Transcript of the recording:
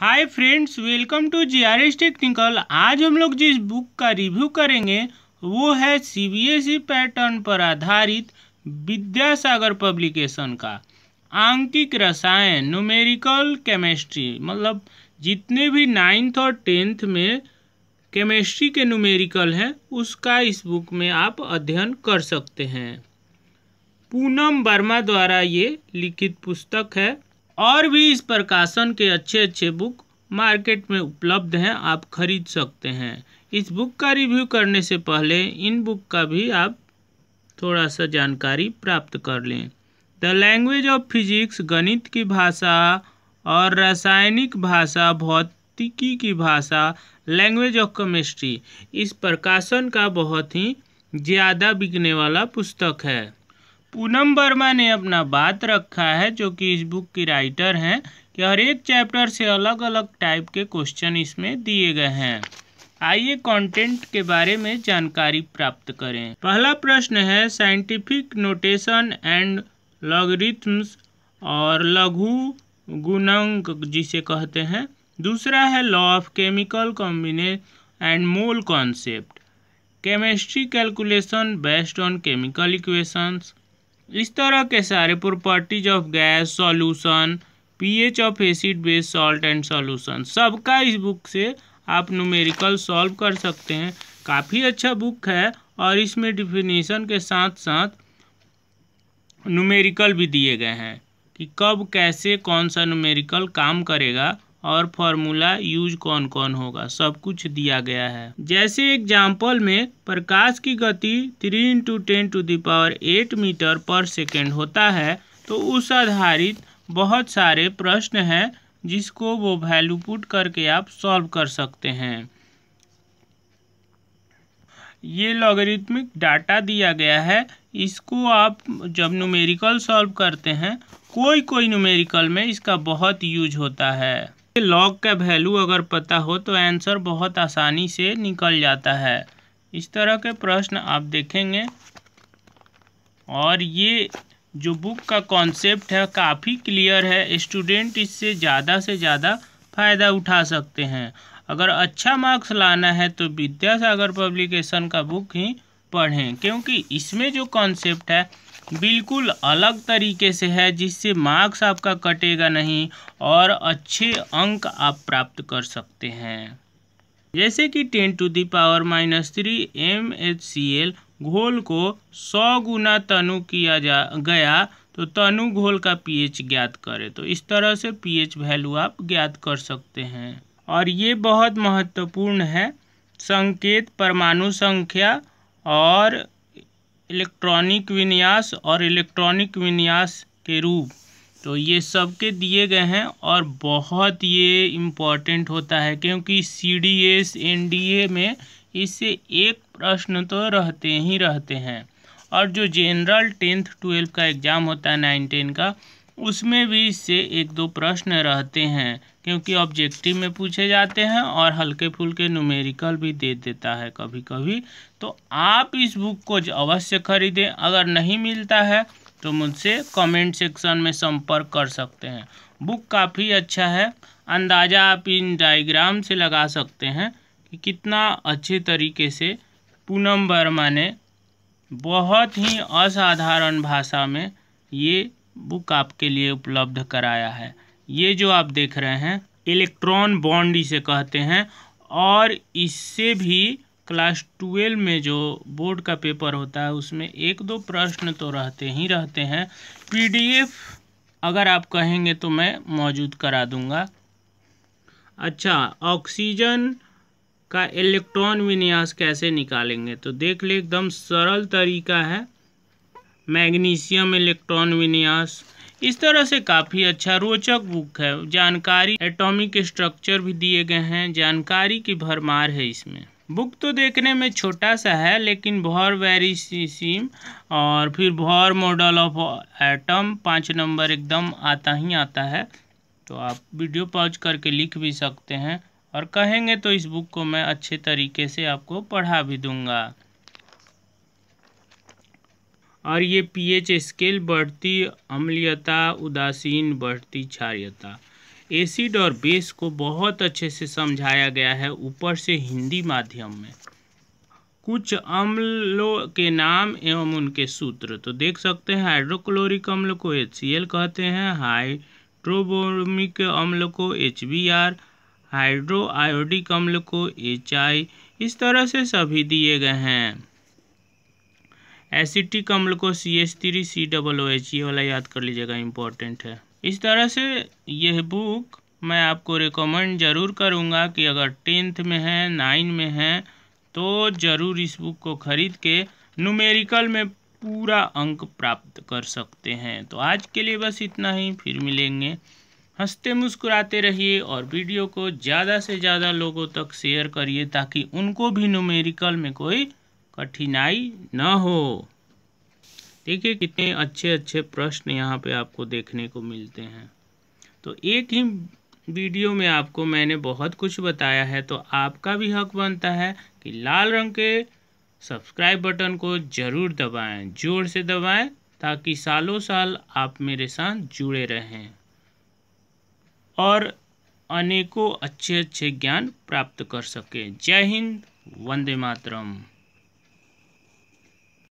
Hi friends welcome to GRS technical आज हम लोग जिस बुक का रिव्यू करेंगे, वो है सीबीएसई पैटर्न पर आधारित विद्यासागर पब्लिकेशन का। आंकिक रसायन न्यूमेरिकल केमिस्ट्री मतलब जितने भी नाइन्थ और टेंथ में केमिस्ट्री के न्यूमेरिकल हैं, उसका इस बुक में आप अध्ययन कर सकते हैं। पूनम वर्मा द्वारा ये लिखित पुस्तक है। और भी इस प्रकाशन के अच्छे अच्छे बुक मार्केट में उपलब्ध हैं, आप खरीद सकते हैं। इस बुक का रिव्यू करने से पहले इन बुक का भी आप थोड़ा सा जानकारी प्राप्त कर लें। द लैंग्वेज ऑफ़ फिजिक्स गणित की भाषा और रासायनिक भाषा, भौतिकी की भाषा लैंग्वेज ऑफ़ केमिस्ट्री इस प्रकाशन का बहुत ही ज़्यादा बिकने वाला पुस्तक है। पूनम वर्मा ने अपना बात रखा है, जो कि इस बुक की राइटर हैं, कि हर एक चैप्टर से अलग अलग टाइप के क्वेश्चन इसमें दिए गए हैं। आइए कंटेंट के बारे में जानकारी प्राप्त करें। पहला प्रश्न है साइंटिफिक नोटेशन एंड लॉगरिथम्स और लघु गुणंक जिसे कहते हैं। दूसरा है law of chemical combine and mole concept chemistry calculation based on chemical equations इस तरह के सारे properties of gas solution pH of acid base salt and solution सबका इस बुक से आप न्यूमेरिकल सॉल्व कर सकते हैं। काफ़ी अच्छा बुक है और इसमें डिफिनेशन के साथ साथ न्यूमेरिकल भी दिए गए हैं कि कब, कैसे, कौन सा न्यूमेरिकल काम करेगा। और फॉर्मूला यूज़ कौन कौन होगा? सब कुछ दिया गया है। जैसे एग्ज़ाम्पल में प्रकाश की गति three into ten to the power eight metre per second होता है तो उस आधारित बहुत सारे प्रश्न हैं जिसको वो वैल्यू पुट करके आप सॉल्व कर सकते हैं। ये लॉगरिथमिक डाटा दिया गया है। इसको आप जब न्यूमेरिकल सॉल्व करते हैं, कोई कोई न्यूमेरिकल में इसका बहुत यूज़ होता है। लॉग का वैल्यू अगर पता हो तो आंसर बहुत आसानी से निकल जाता है। इस तरह के प्रश्न आप देखेंगे। और ये जो बुक का कॉन्सेप्ट है, काफ़ी क्लियर है। स्टूडेंट इससे ज़्यादा से ज़्यादा फ़ायदा उठा सकते हैं। अगर अच्छा मार्क्स लाना है तो विद्यासागर पब्लिकेशन का बुक ही पढ़ें, क्योंकि इसमें जो कॉन्सेप्ट है बिल्कुल अलग तरीके से है, जिससे मार्क्स आपका कटेगा नहीं और अच्छे अंक आप प्राप्त कर सकते हैं। जैसे कि ten to the power minus three M H C L घोल को सौ गुना तनु किया जा, गया तो तनु घोल का पीएच ज्ञात करें। तो इस तरह से पीएच वैल्यू आप ज्ञात कर सकते हैं। और ये बहुत महत्वपूर्ण है, संकेत, परमाणु संख्या और इलेक्ट्रॉनिक विन्यास और इलेक्ट्रॉनिक विन्यास के रूप। तो ये सब के दिए गए हैं और बहुत ये इंपॉर्टेंट होता है क्योंकि C D S N D A में इससे एक प्रश्न तो रहते ही रहते हैं। और जो जनरल टेंथ ट्वेल्थ का एग्ज़ाम होता है नाइन टेन का, उसमें भी इससे एक दो प्रश्न रहते हैं। क्योंकि ऑब्जेक्टिव में पूछे जाते हैं और हल्के फुल्के न्यूमेरिकल भी दे देता है कभी कभी तो आप इस बुक को अवश्य खरीदें। अगर नहीं मिलता है तो मुझसे कमेंट सेक्शन में संपर्क कर सकते हैं। बुक काफ़ी अच्छा है। अंदाज़ा आप इन डायग्राम से लगा सकते हैं कि कितना अच्छे तरीके से पूनम वर्मा ने बहुत ही असाधारण भाषा में ये बुक आपके लिए उपलब्ध कराया है। ये जो आप देख रहे हैं, इलेक्ट्रॉन बॉन्ड इसे कहते हैं, और इससे भी क्लास ट्वेल्व में जो बोर्ड का पेपर होता है, उसमें एक दो प्रश्न तो रहते ही रहते हैं। पीडीएफ अगर आप कहेंगे तो मैं मौजूद करा दूँगा। अच्छा ऑक्सीजन का इलेक्ट्रॉन विन्यास कैसे निकालेंगे? तो देख ले, एकदम सरल तरीका है। मैग्नीशियम इलेक्ट्रॉन विन्यास इस तरह से काफ़ी अच्छा रोचक बुक है। जानकारी एटॉमिक स्ट्रक्चर भी दिए गए हैं। जानकारी की भरमार है इसमें। बुक तो देखने में छोटा सा है, लेकिन भौर वेरिसिम और फिर भौर मॉडल ऑफ़ एटम पाँच नंबर एकदम आता ही आता है। तो आप वीडियो पॉज करके लिख भी सकते हैं। और कहेंगे तो इस बुक को मैं अच्छे तरीके से आपको पढ़ा भी दूँगा। और ये पीएच स्केल बढ़ती अम्लीयता, उदासीन बढ़ती क्षार्यता। एसिड और बेस को बहुत अच्छे से समझाया गया है ऊपर से हिंदी माध्यम में। कुछ अम्लों के नाम एवं उनके सूत्र तो देख सकते हैं, हाइड्रोक्लोरिक अम्ल को एच कहते हैं हाइड्रोबोमिक अम्ल को एच हाइड्रो आयोडिक अम्ल को HI इस तरह से सभी दिए गए हैं। एसिटिक अम्ल को C H three C double O H ये वाला याद कर लीजिएगा इम्पोर्टेंट है। इस तरह से यह बुक मैं आपको रिकमेंड ज़रूर करूँगा कि अगर टेंथ में है नाइन में है तो ज़रूर इस बुक को ख़रीद के न्यूमेरिकल में पूरा अंक प्राप्त कर सकते हैं। तो आज के लिए बस इतना ही, फिर मिलेंगे। हँसते मुस्कुराते रहिए और वीडियो को ज़्यादा से ज़्यादा लोगों तक शेयर करिए ताकि उनको भी न्यूमेरिकल में कोई कठिनाई न हो। देखिए कितने अच्छे अच्छे प्रश्न यहाँ पे आपको देखने को मिलते हैं। तो एक ही वीडियो में आपको मैंने बहुत कुछ बताया है तो आपका भी हक बनता है कि लाल रंग के सब्सक्राइब बटन को ज़रूर दबाएँ, ज़ोर से दबाएँ, ताकि सालों साल आप मेरे साथ जुड़े रहें और अनेकों अच्छे अच्छे ज्ञान प्राप्त कर सकें। जय हिंद, वंदे मातरम।